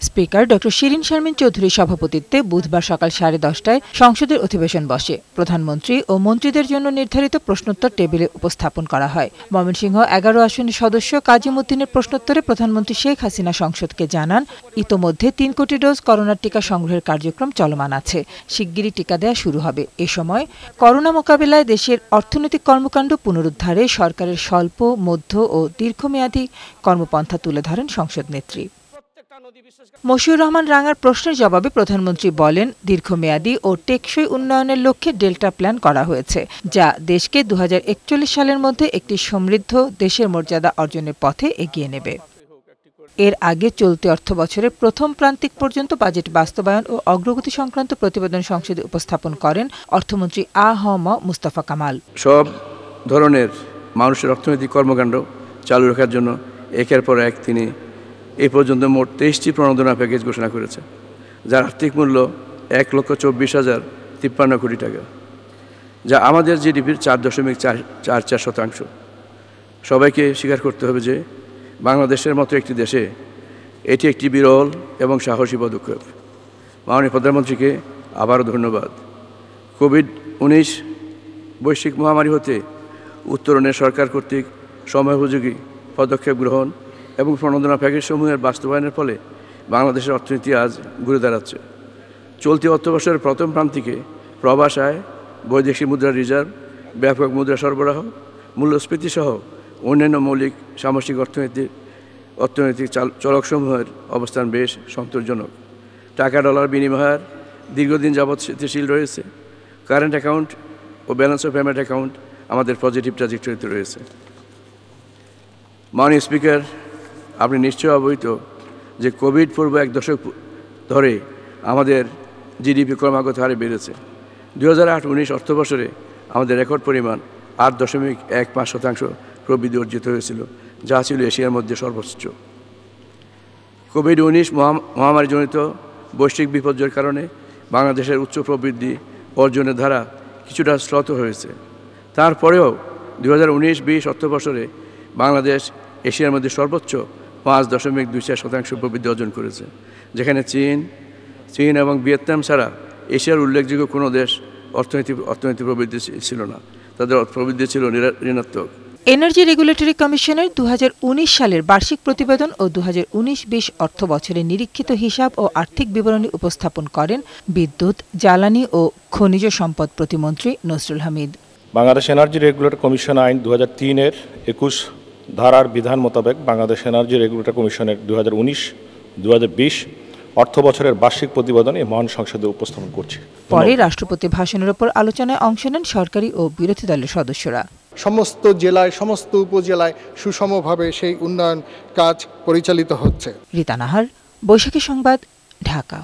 Speaker doctor Shirin Sharmin চৌধুরীর সভাপতিত্বে বুধবার সকাল সাড়ে দশটায় সংসদের অধিবেশন বসে প্রধানমন্ত্রী ও মন্ত্রীদের জন্য নির্ধারিত প্রশ্নোত্তর টেবিলে উপস্থাপন করা হয়। ময়মনসিংহ এগারো আসনের সদস্য কাজিমুদ্দিনের প্রশ্নোত্তরে প্রধানমন্ত্রী শেখ হাসিনা সংসদকে জানান, ইতোমধ্যে তিন কোটি ডোজ করোনার টিকা সংগ্রহের কার্যক্রম চলমান আছে। শিগগিরই টিকা দেওয়া শুরু হবে। এ সময় করোনা মোকাবিলায় দেশের অর্থনৈতিক কর্মকাণ্ড পুনরুদ্ধারে সরকারের স্বল্প, মধ্য ও দীর্ঘমেয়াদী কর্মপন্থা তুলে ধরেন সংসদ নেত্রী। মশিউর রহমান রাঙার প্রশ্নের জবাবে প্রধানমন্ত্রী বলেন, দীর্ঘমেয়াদী ও টেকসই উন্নয়নের লক্ষ্যে ডেল্টা প্ল্যান করা হয়েছে, যা দেশকে দু সালের মধ্যে একটি সমৃদ্ধ দেশের মর্যাদা অর্জনের পথে এগিয়ে নেবে। এর আগে চলতি অর্থ বছরের প্রথম প্রান্তিক পর্যন্ত বাজেট বাস্তবায়ন ও অগ্রগতি সংক্রান্ত প্রতিবেদন সংসদে উপস্থাপন করেন অর্থমন্ত্রী আ হ ম মুস্তাফা কামাল। সব ধরনের মানুষের অর্থনৈতিক কর্মকাণ্ড চালু রাখার জন্য একের পর এক তিনি এই পর্যন্ত মোট তেইশটি প্রণোদনা প্যাকেজ ঘোষণা করেছে, যার আর্থিক মূল্য এক লক্ষ চব্বিশ হাজার তিপ্পান্ন কোটি টাকা, যা আমাদের জিডিপির চার দশমিক চার চার চার শতাংশ। সবাইকে স্বীকার করতে হবে যে বাংলাদেশের মতো একটি দেশে এটি একটি বিরল এবং সাহসী পদক্ষেপ। মাননীয় প্রধানমন্ত্রীকে আবারও ধন্যবাদ। কোভিড উনিশ বৈশ্বিক মহামারী হতে উত্তরণের সরকার কর্তৃক সময়োপযোগী পদক্ষেপ গ্রহণ এবং প্রণোদনা প্যাকেজসমূহের বাস্তবায়নের ফলে বাংলাদেশের অর্থনীতি আজ ঘুরে দাঁড়াচ্ছে। চলতি অর্থবর্ষের প্রথম প্রান্তিকে প্রবাস আয় বৈদেশিক মুদ্রা রিজার্ভ, ব্যাপক মুদ্রা সরবরাহ মূল্যস্ফীতি সহ অন্যান্য মৌলিক সামষ্টিক অর্থনীতির অর্থনৈতিক চাল চলকসমূহের অবস্থান বেশ সন্তোষজনক। টাকা ডলার বিনিময়ের দীর্ঘদিন যাবৎ স্থিতিশীল রয়েছে। কারেন্ট অ্যাকাউন্ট ও ব্যালেন্স অফ পেমেন্ট অ্যাকাউন্ট আমাদের পজিটিভ ট্রাজেক্টরিতে রয়েছে। মাননীয় স্পিকার আপনি নিশ্চয় অবহিত যে কোভিড পূর্ব এক দশক ধরে আমাদের জিডিপি ক্রমাগত হারে বেড়েছে। দু হাজার আট উনিশ অর্থবছরে আমাদের রেকর্ড পরিমাণ আট দশমিক এক পাঁচ শতাংশ প্রবৃদ্ধি অর্জিত হয়েছিল, যা ছিল এশিয়ার মধ্যে সর্বোচ্চ। কোভিড উনিশ মহামারীজনিত বৈশ্বিক বিপর্যয়ের কারণে বাংলাদেশের উচ্চ প্রবৃদ্ধি অর্জনের ধারা কিছুটা শ্লথ হয়েছে। তারপরেও দু হাজার উনিশ বিশ অর্থবছরে বাংলাদেশ এশিয়ার মধ্যে সর্বোচ্চ পাঁচ দশমিক দুই চার শতাংশ প্রবৃদ্ধি অর্জন করেছে। যেখানে চীন চীন এবং ভিয়েতনাম ছাড়া এশিয়ার উল্লেখযোগ্য কোনো দেশ অর্থনীতি অর্থনীতি প্রবৃদ্ধি ছিল না। তাদের প্রবৃদ্ধি ছিল ঋণাত্মক। এনার্জি রেগুলেটরি কমিশনের দুহাজার উনিশ সালের বার্ষিক প্রতিবেদন ও দু বিশ অর্থ বছরের নিরীক্ষিত হিসাব ও আর্থিক বিবরণী উপস্থাপন করেন বিদ্যুৎ জ্বালানি ও খনিজ সম্পদ প্রতিমন্ত্রী Nasrul Hamid. Bangladesh energy regulator commission আইন দু হাজার তিনের একুশ ধারার বিধান মোতাবেক বাংলাদেশ এনার্জি রেগুলেটর কমিশনের দু হাজার উনিশ দু হাজার বিশ অর্থ বছরের বার্ষিক প্রতিবেদন এই মহান সংসদে উপস্থাপন করছি। পরে রাষ্ট্রপতি ভাষণের উপর আলোচনায় অংশ নেন সরকারি ও বিরোধী দলের সদস্যরা। সমস্ত জেলায় সমস্ত উপজেলায় সুষমভাবে সেই উন্নয়ন কাজ পরিচালিত হচ্ছে। রীতা নাহার বৈশাখী সংবাদ ঢাকা।